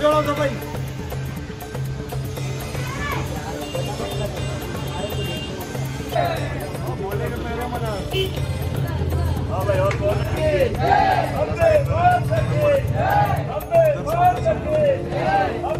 જોડો તો ભાઈ બોલે કે મેરે મના હા ભાઈ ઓર બોલ જય અંબે બોલ સકે જય जय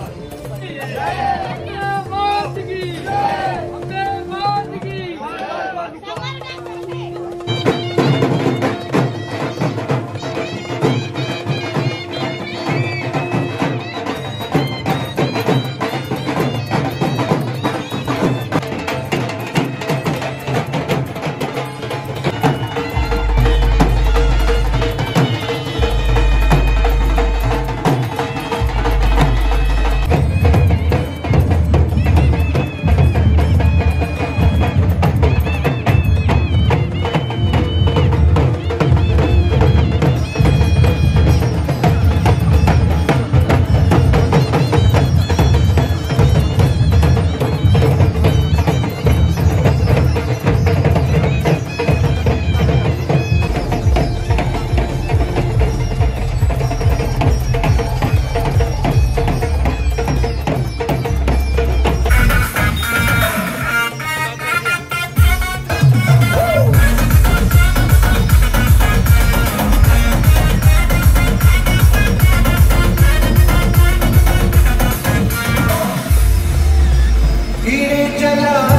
Yeah. धीरे चला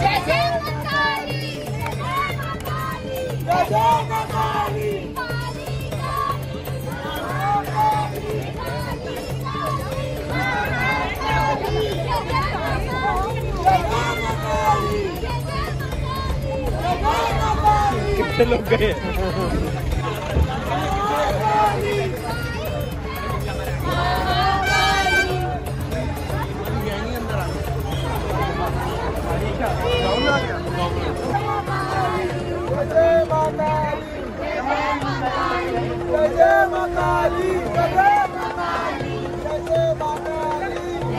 जय जय मकाली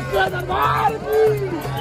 दरबार की